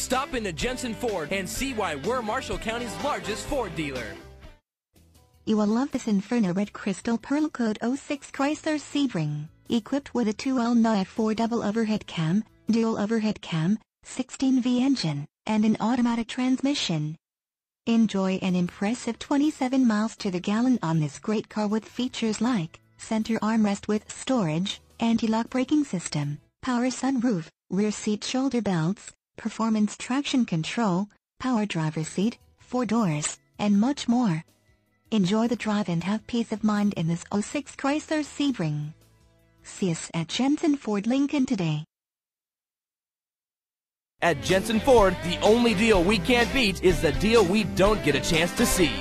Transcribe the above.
Stop into Jensen Ford and see why we're Marshall County's largest Ford dealer. You will love this Inferno Red Crystal Pearlcoat 06 Chrysler Sebring, equipped with a 2L 4 double overhead cam, dual overhead cam, 16V engine, and an automatic transmission. Enjoy an impressive 27 miles to the gallon on this great car with features like center armrest with storage, anti-lock braking system, power sunroof, rear seat shoulder belts, performance traction control, power driver seat, four doors, and much more. Enjoy the drive and have peace of mind in this 06 Chrysler Sebring. See us at Jensen Ford Lincoln today. At Jensen Ford, the only deal we can't beat is the deal we don't get a chance to see.